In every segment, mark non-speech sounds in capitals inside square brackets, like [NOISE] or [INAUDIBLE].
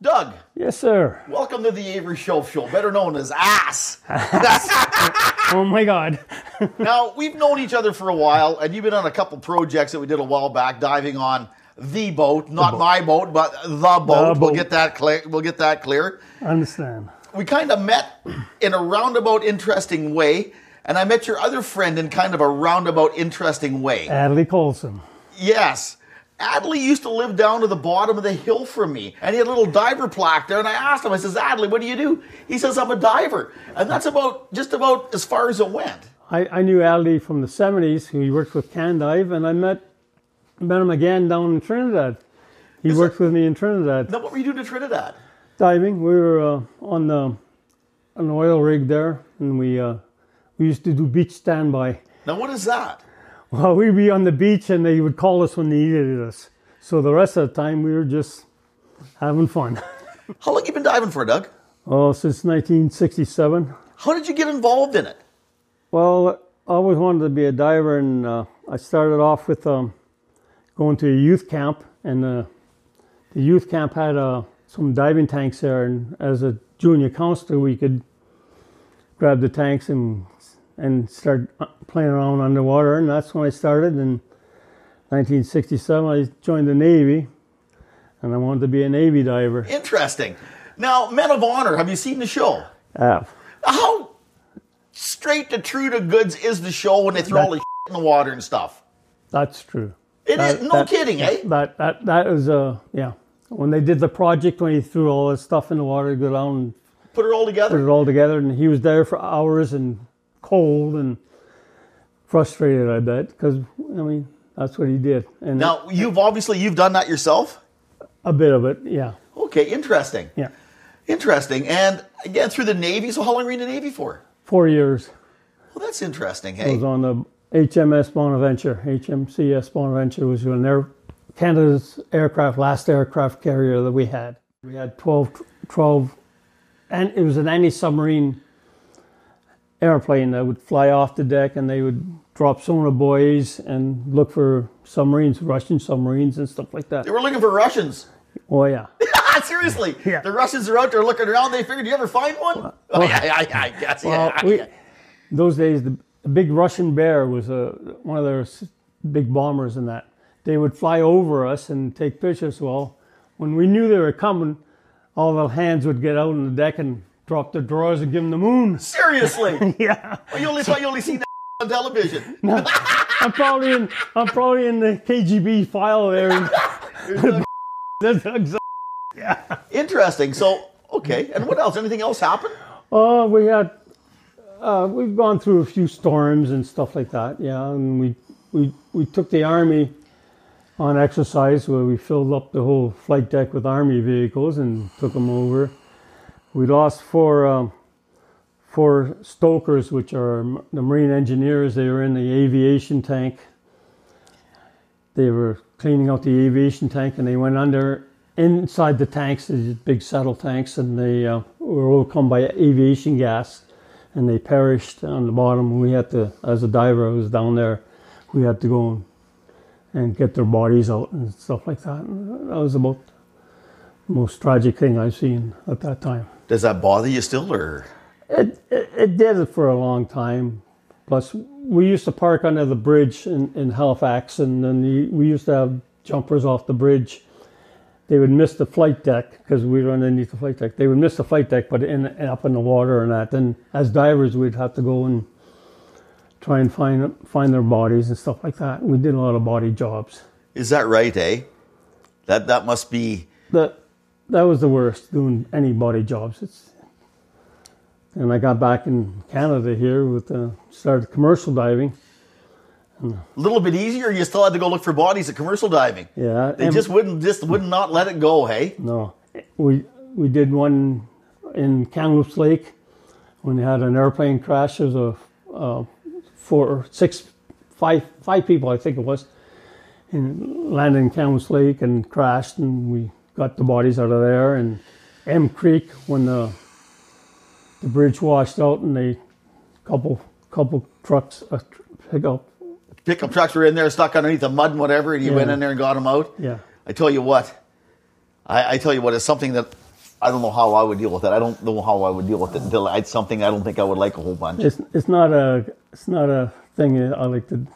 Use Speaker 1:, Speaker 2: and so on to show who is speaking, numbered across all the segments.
Speaker 1: Doug,
Speaker 2: Yes, sir.
Speaker 1: welcome to the Avery Shoaf Show, better known as Ass. [LAUGHS]
Speaker 2: Oh my God. [LAUGHS]
Speaker 1: now, we've known each other for a while, and you've been on a couple projects that we did a while back, diving on the boat, not my boat, but the boat. We'll get that clear. We'll get that clear.
Speaker 2: Understand.
Speaker 1: We kind of met in a roundabout, interesting way, and I met your other friend in kind of a roundabout, interesting way.
Speaker 2: Adley Colson.
Speaker 1: Yes. Adley used to live down to the bottom of the hill from me, and he had a little diver plaque there. And I asked him, I says, Adley, what do you do? He says, I'm a diver, and that's about just about as far as it went.
Speaker 2: I, I knew Adley from the 70s. He worked with Candive, and I met, met him again down in Trinidad. He worked with me in Trinidad.
Speaker 1: Now, what were you doing in Trinidad?
Speaker 2: Diving. We were uh, on the an oil rig there, and we uh, we used to do beach standby.
Speaker 1: Now, what is that?
Speaker 2: Well, we'd be on the beach, and they would call us when they needed us. So the rest of the time, we were just having fun. [LAUGHS]
Speaker 1: How long you been diving for, Doug?
Speaker 2: Oh, since 1967.
Speaker 1: How did you get involved in it?
Speaker 2: Well, I always wanted to be a diver, and uh, I started off with um, going to a youth camp, and uh, the youth camp had uh, some diving tanks there, and as a junior counselor, we could grab the tanks and and start uh, playing around underwater, and that's when I started. In 1967, I joined the Navy, and I wanted to be a Navy diver.
Speaker 1: Interesting. Now, Men of Honor, have you seen the show?
Speaker 2: Uh,
Speaker 1: How straight to true to goods is the show when they throw all the in the water and stuff?
Speaker 2: that's true.
Speaker 1: It is
Speaker 2: That-
Speaker 1: no
Speaker 2: that-
Speaker 1: kidding, eh?
Speaker 2: That that that was uh yeah. When they did the project, when he threw all this stuff in the water, go down and
Speaker 1: Put it all together.
Speaker 2: put it all together, and he was there for hours and cold and frustrated. I bet because I mean that's what he did, and
Speaker 1: Now, you've obviously you've done that yourself.
Speaker 2: a bit of it, yeah,
Speaker 1: Okay, interesting.
Speaker 2: yeah.
Speaker 1: Interesting. And again, through the Navy. So, how long were you in the Navy for?
Speaker 2: Four years.
Speaker 1: Well, that's interesting.
Speaker 2: I
Speaker 1: Hey,
Speaker 2: was on the HMS Bonaventure. HMCS Bonaventure was an air, Canada's aircraft, last aircraft carrier that we had. We had 12, 12 and it was an anti-submarine airplane that would fly off the deck and they would drop sonar buoys and look for submarines, Russian submarines and stuff like that.
Speaker 1: they were looking for Russians.
Speaker 2: Oh yeah. [LAUGHS]
Speaker 1: Seriously,
Speaker 2: Yeah.
Speaker 1: the Russians are out there looking around. They figured, you ever find one? oh, yeah, yeah, yeah, I guess.
Speaker 2: Well,
Speaker 1: yeah,
Speaker 2: we, those days, the, the big Russian bear was a, one of their big bombers and that. They would fly over us and take pictures. Well, when we knew they were coming, all the hands would get out on the deck and drop the drawers and give him the moon.
Speaker 1: Seriously. [LAUGHS]
Speaker 2: Yeah,
Speaker 1: Well, you only thought you only seen that [LAUGHS] on television. [LAUGHS]
Speaker 2: I'm probably in. I'm probably in the KGB file there. That's exact-
Speaker 1: Interesting. So, okay. And what else? Anything else happen?
Speaker 2: Oh, we had uh, we've gone through a few storms and stuff like that. Yeah, and we we we took the army on exercise where we filled up the whole flight deck with army vehicles and took them over. We lost four um, four stokers, which are the marine engineers. They were in the aviation tank. They were cleaning out the aviation tank, and they went under inside the tanks. These big saddle tanks, and they uh, were overcome by aviation gas, and they perished on the bottom. We had to, as a diver, I was down there. We had to go and, and get their bodies out and stuff like that. And that was about the most tragic thing I've seen at that time.
Speaker 1: Does that bother you still, or
Speaker 2: It, it, it did for a long time. Plus, we used to park under the bridge in, in Halifax, and then the, we used to have jumpers off the bridge. They would miss the flight deck because we were underneath the flight deck. They would miss the flight deck, but in up in the water and that. Then, as divers, we'd have to go and try and find find their bodies and stuff like that. We did a lot of body jobs.
Speaker 1: is that right? Eh? That that must be.
Speaker 2: that that was the worst doing any body jobs. It's and I got back in Canada here with uh, started commercial diving.
Speaker 1: A little bit easier. You still had to go look for bodies at commercial diving.
Speaker 2: Yeah,
Speaker 1: They just wouldn't just would not let it go. Hey,
Speaker 2: no. We we did one in Kamloops Lake when they had an airplane crash. There was a uh, four, six, five, five people I think it was, and landed in Kamloops Lake and crashed, and we got the bodies out of there. And M Creek when the the bridge washed out and they couple couple trucks a pickup
Speaker 1: pickup trucks were in there stuck underneath the mud and whatever, and you went in there and got them out.
Speaker 2: Yeah.
Speaker 1: I tell you what, I, I tell you what, it's something that I don't know how I would deal with it. I don't know how I would deal with it until it's something I don't think I would like a whole bunch.
Speaker 2: It's it's not a it's not a thing I like to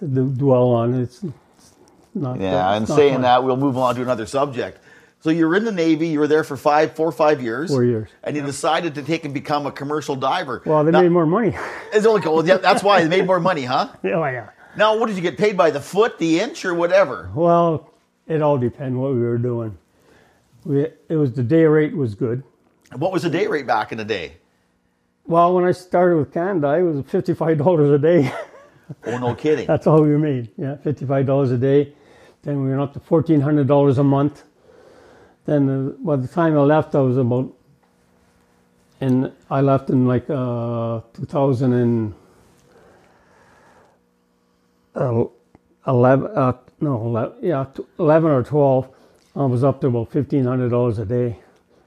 Speaker 2: to dwell on. It's, it's not.
Speaker 1: Yeah,
Speaker 2: it's
Speaker 1: and saying
Speaker 2: fun.
Speaker 1: that, we'll move on to another subject. So you're in the Navy. You were there for five, four or five years.
Speaker 2: Four years.
Speaker 1: And you decided to take and become a commercial diver.
Speaker 2: Well, they
Speaker 1: now,
Speaker 2: made more money. [LAUGHS]
Speaker 1: It's only well, yeah, that's why they made more money, huh? [LAUGHS]
Speaker 2: oh yeah.
Speaker 1: Now, what did you get paid by the foot, the inch, or whatever?
Speaker 2: Well, it all depends what we were doing. We it was the day rate was good.
Speaker 1: What was the day rate back in the day?
Speaker 2: Well, when I started with Canada, it was fifty five dollars a day. [LAUGHS]
Speaker 1: Oh, no kidding.
Speaker 2: That's all we made. Yeah, fifty-five dollars a day. Then we went up to fourteen hundred dollars a month. Then uh, by the time I left, I was about, and I left in like uh, two thousand and uh, eleven. Uh, no, 11, yeah, eleven or twelve. I was up to about fifteen hundred dollars a day.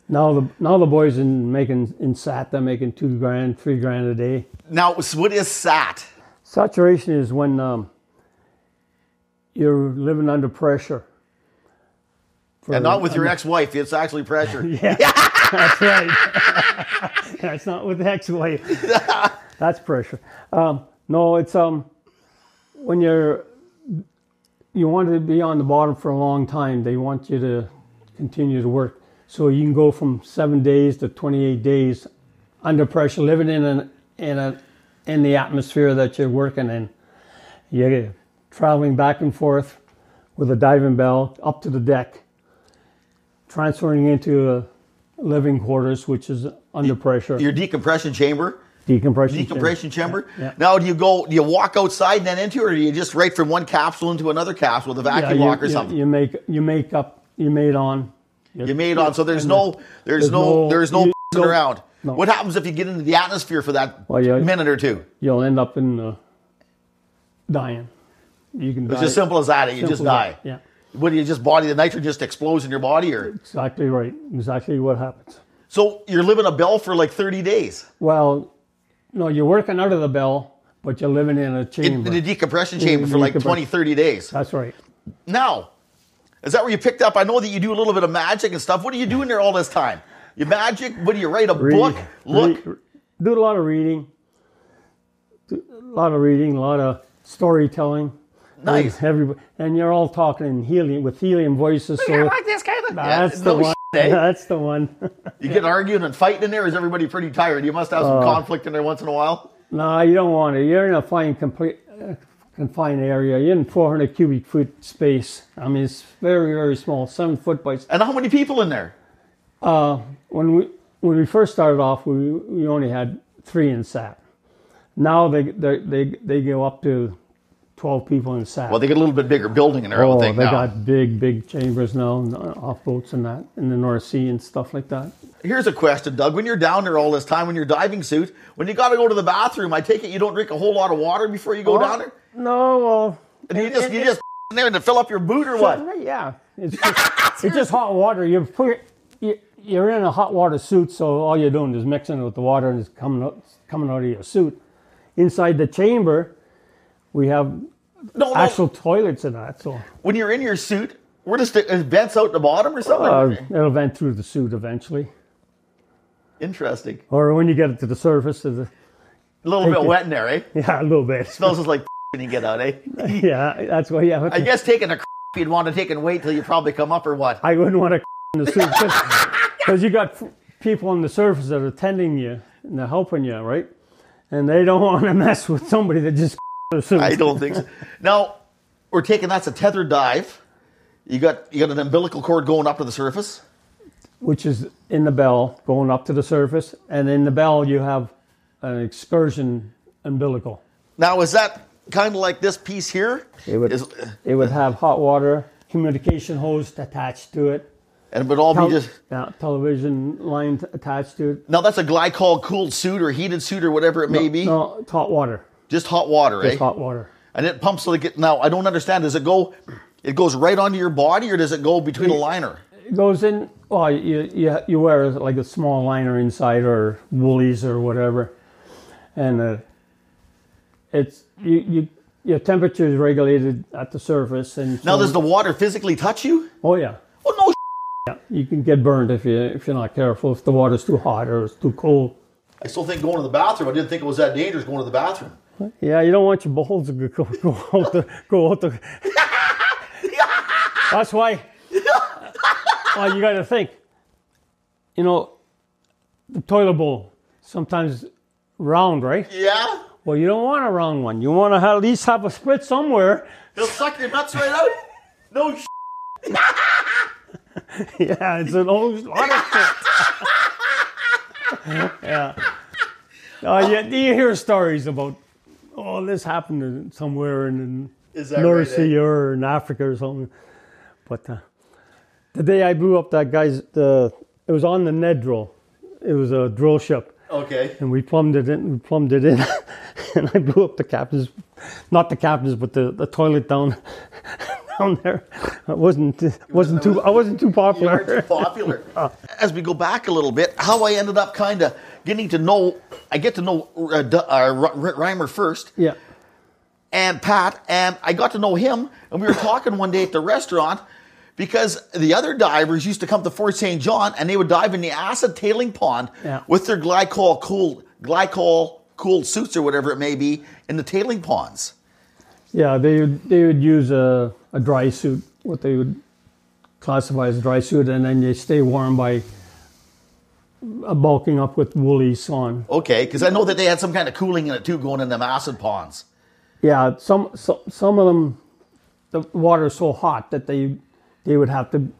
Speaker 2: Now the now the boys in making in SAT they're making two grand, three grand a day.
Speaker 1: Now, what is SAT?
Speaker 2: Saturation is when um, you're living under pressure.
Speaker 1: And not with your ex-wife. It's actually pressure. [LAUGHS]
Speaker 2: Yeah, that's right. [LAUGHS] that's not with the ex-wife. [LAUGHS] that's pressure. Um, no, it's um, when you're you want to be on the bottom for a long time. They want you to continue to work, so you can go from seven days to 28 days under pressure, living in an in a in the atmosphere that you're working in. You're traveling back and forth with a diving bell up to the deck, transferring into a living quarters, which is under pressure.
Speaker 1: Your decompression chamber.
Speaker 2: decompression.
Speaker 1: Decompression chamber.
Speaker 2: Yeah.
Speaker 1: Now, do you go? Do you walk outside and then into, it, or do you just right from one capsule into another capsule with a
Speaker 2: Yeah,
Speaker 1: vacuum
Speaker 2: you,
Speaker 1: lock or
Speaker 2: you-
Speaker 1: something?
Speaker 2: You make you make up you made on.
Speaker 1: You made on, so there's no, there's
Speaker 2: there's
Speaker 1: no,
Speaker 2: no-
Speaker 1: there's no
Speaker 2: you [LAUGHS]
Speaker 1: around.
Speaker 2: no.
Speaker 1: What happens if you get into the atmosphere for that
Speaker 2: Well, yeah.
Speaker 1: minute or two?
Speaker 2: You'll end up in uh, dying. You can
Speaker 1: It's
Speaker 2: die.
Speaker 1: as simple as that. You just die.
Speaker 2: that, Yeah,
Speaker 1: What do you just body the nitrogen just explodes in your body, or
Speaker 2: exactly right. Exactly what happens.
Speaker 1: so you're living a bell for like 30 days
Speaker 2: Well, no, you're working out of the bell, but you're living in a chamber.
Speaker 1: in a decompression chamber
Speaker 2: the
Speaker 1: for like
Speaker 2: decompression.
Speaker 1: 20, 30 days.
Speaker 2: That's right.
Speaker 1: Now, is that where you picked up? I know that you do a little bit of magic and stuff. What are you doing there all this time? You magic? What do you write? A
Speaker 2: Read-
Speaker 1: book? Look.
Speaker 2: read- do a lot of reading. A lot of reading, a lot of storytelling.
Speaker 1: Nice.
Speaker 2: Everybody, and you're all talking in helium with helium voices. So like
Speaker 1: this kind of.
Speaker 2: that's the one. [LAUGHS] That's the one.
Speaker 1: You get arguing and fighting in there. Is everybody pretty tired? You must have some
Speaker 2: Uh,
Speaker 1: conflict in there once in a while.
Speaker 2: no, you don't want it. You're in a fine, complete, uh, confined area. You're in 400 cubic foot space. I mean, it's very, very small, seven foot by.
Speaker 1: And how many people in there?
Speaker 2: Uh, when we when we first started off, we we only had three in SAT. Now they they they, they go up to 12 people in SAT.
Speaker 1: Well, they get a little bit bigger building in there. I
Speaker 2: Oh, they
Speaker 1: now.
Speaker 2: got big, big chambers now, and, uh, off boats and that, in the North Sea and stuff like that.
Speaker 1: Here's a question, Doug. When you're down there all this time, when you're diving suit, when you got to go to the bathroom, I take it you don't drink a whole lot of water before you go down there.
Speaker 2: No, well,
Speaker 1: And you just you just [LAUGHS] in there to fill up your boot or what?
Speaker 2: Yeah, it's [LAUGHS] just, it's just hot water. You put you, you're in a hot water suit, so all you're doing is mixing it with the water, and it's coming out coming out of your suit. Inside the chamber, we have
Speaker 1: No, no.
Speaker 2: actual toilets and that, so
Speaker 1: when you're in your suit, where does the it vents out the bottom or something?
Speaker 2: uh, it'll vent through the suit eventually.
Speaker 1: Interesting.
Speaker 2: Or when you get it to the surface, of the,
Speaker 1: A little bit
Speaker 2: it.
Speaker 1: wet in there, eh? [LAUGHS]
Speaker 2: yeah, a little bit.
Speaker 1: Smells just like [LAUGHS] when you get out, eh? [LAUGHS]
Speaker 2: yeah, that's why you have
Speaker 1: I guess taking a you'd want to take and wait till you probably come up or what?
Speaker 2: I wouldn't want to in the suit because you got people on the surface that are tending you and they're helping you, right? And they don't want to mess with somebody that just.
Speaker 1: I don't think so. Now we're taking that's a tethered dive. You got you got an umbilical cord going up to the surface.
Speaker 2: Which is in the bell going up to the surface, and in the bell you have an excursion umbilical.
Speaker 1: Now is that kind of like this piece here?
Speaker 2: It would
Speaker 1: Is-
Speaker 2: it would have hot water communication hose attached to it.
Speaker 1: and it would all be just
Speaker 2: yeah, television line attached to it.
Speaker 1: now that's a glycol cooled suit or heated suit or whatever it may be.
Speaker 2: No, hot water.
Speaker 1: Just hot water,
Speaker 2: It's
Speaker 1: eh?
Speaker 2: hot water.
Speaker 1: And it pumps so it get now I don't understand. Does it go it goes right onto your body or does it go between a liner?
Speaker 2: It goes in. Well, you you you wear like a small liner inside or woolies or whatever, and uh, it's you you your temperature is regulated at the surface, and
Speaker 1: Now,
Speaker 2: so-
Speaker 1: does the water physically touch you?
Speaker 2: oh yeah,
Speaker 1: Oh no!
Speaker 2: yeah, you can get burned if you if you're not careful. If the water's too hot or it's too cold.
Speaker 1: I still think going to the bathroom. I didn't think it was that dangerous going to the bathroom.
Speaker 2: Yeah, you don't want your balls to go, go out the go out the. [LAUGHS] That's why. Well, you got to think. You know, the toilet bowl sometimes round, right?
Speaker 1: Yeah,
Speaker 2: Well, you don't want a round one. You want to at least have a split somewhere.
Speaker 1: it'll suck your nuts right out. No. [LAUGHS] [LAUGHS]
Speaker 2: Yeah, it's an old lot of shit. yeah. Uh, you, you hear stories about, oh, this happened somewhere in
Speaker 1: Is
Speaker 2: the
Speaker 1: that
Speaker 2: North
Speaker 1: right, eh?
Speaker 2: Sea or in Africa or something. But uh, the day I blew up that guy's, the it was on the Ned drill. It was a drill ship,
Speaker 1: Okay.
Speaker 2: and we plumbed it in. We plumbed it in, [LAUGHS] and I blew up the captain's, not the captain's, but the, the toilet down [LAUGHS] down there. I wasn't wasn't too I wasn't too
Speaker 1: You aren't too
Speaker 2: popular.
Speaker 1: popular. [LAUGHS] As we go back a little bit, how I ended up kind of getting to know, I get to know uh, uh, R- R- Reimer first,
Speaker 2: Yeah.
Speaker 1: and Pat, and I got to know him, and we were talking one day at the restaurant because the other divers used to come to Fort St. John and they would dive in the acid tailing pond
Speaker 2: Yeah.
Speaker 1: with their glycol cooled glycol cooled suits or whatever it may be in the tailing ponds.
Speaker 2: Yeah, they would they would use a, a dry suit, what they would classify as a dry suit, and then they stay warm by bulking up with woolies on.
Speaker 1: Okay, because I know that they had some kind of cooling in it too, going in them acid ponds.
Speaker 2: Yeah, some so, some of them, the water is so hot that they they would have to.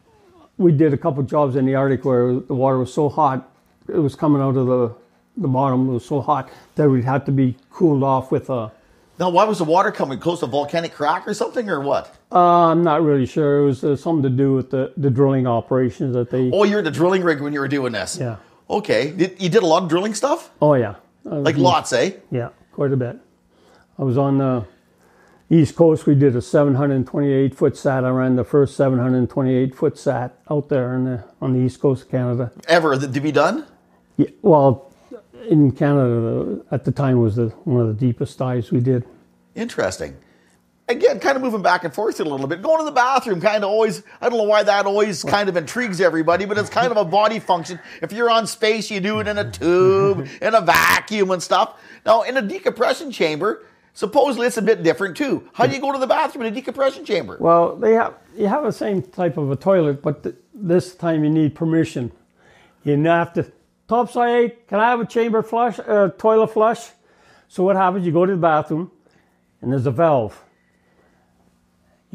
Speaker 2: We did a couple jobs in the Arctic where the water was so hot, it was coming out of the the bottom. It was so hot that we'd have to be cooled off with a.
Speaker 1: Now, why was the water coming close to volcanic crack or something, or what?
Speaker 2: Uh, I'm not really sure. It was uh, something to do with the, the drilling operations that they.
Speaker 1: Oh, you're the drilling rig when you were doing this.
Speaker 2: Yeah.
Speaker 1: Okay. Did, you did a lot of drilling stuff?
Speaker 2: Oh yeah. Uh,
Speaker 1: Like lots, eh?
Speaker 2: Yeah, quite a bit. I was on the East Coast. We did a 728 foot sat. I ran the first 728 foot sat out there on the on the East Coast of Canada.
Speaker 1: Ever to be done?
Speaker 2: Yeah, well, in Canada at the time was the one of the deepest dives we did.
Speaker 1: Interesting. Again, kind of moving back and forth a little bit. Going to the bathroom kind of always, I don't know why that always kind of intrigues everybody, but it's kind of a body function. If you're on space, you do it in a tube, [LAUGHS] in a vacuum and stuff. Now, in a decompression chamber, supposedly it's a bit different too. How do you go to the bathroom in a decompression chamber?
Speaker 2: Well, they have you have the same type of a toilet, but th- this time you need permission. You have to topside. Can I have a chamber flush, uh, toilet flush? So what happens? You go to the bathroom, and there's a valve.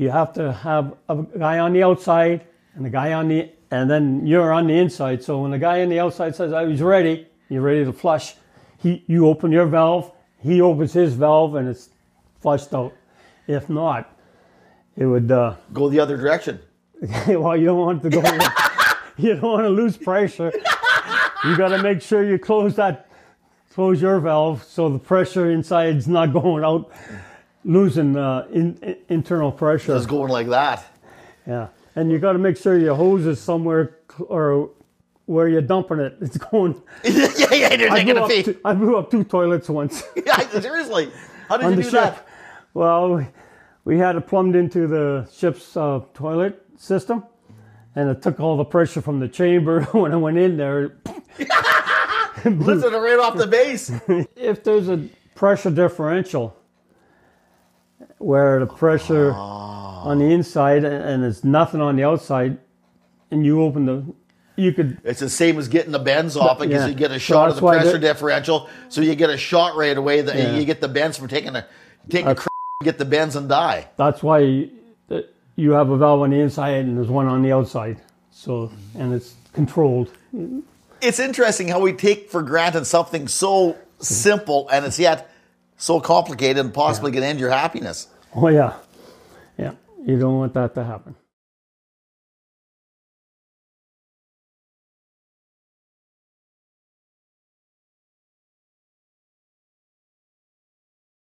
Speaker 2: You have to have a guy on the outside and a guy on the, and then you're on the inside. So when the guy on the outside says, "I was ready," you're ready to flush. He, you open your valve. He opens his valve, and it's flushed out. If not, it would. Uh, [LAUGHS]
Speaker 1: Go the other direction. [LAUGHS]
Speaker 2: well, you don't want to go. [LAUGHS] you don't want to lose pressure. You got to make sure you close that, close your valve so the pressure inside is not going out, losing uh, in, in- internal pressure.
Speaker 1: It's going like that.
Speaker 2: Yeah, and you got to make sure your hose is somewhere cl- or where you're dumping it. It's going. [LAUGHS]
Speaker 1: yeah, yeah,
Speaker 2: I
Speaker 1: taking
Speaker 2: blew,
Speaker 1: a
Speaker 2: up two, I blew up two toilets once [LAUGHS]
Speaker 1: Yeah, seriously. How did
Speaker 2: on
Speaker 1: you do
Speaker 2: ship.
Speaker 1: that?
Speaker 2: Well, we- had it plumbed into the ship's uh, toilet system, and it took all the pressure from the chamber [LAUGHS] when I went in there.
Speaker 1: Lifted it right off the base.
Speaker 2: If there's a pressure differential where the pressure on the inside and, there's nothing on the outside, and you open the, you could
Speaker 1: It's the same as getting the bends off because
Speaker 2: Yeah.
Speaker 1: you get a
Speaker 2: So
Speaker 1: shot of the pressure differential, so you get a shot right away. That
Speaker 2: Yeah.
Speaker 1: you get the bends from taking a taking a cr- get the bends and die.
Speaker 2: That's why uh, you have a valve on the inside and there's one on the outside. So and it's controlled.
Speaker 1: It's interesting how we take for granted something so simple and it's yet so complicated and possibly can end your happiness.
Speaker 2: Oh yeah, yeah. You don't want that to happen.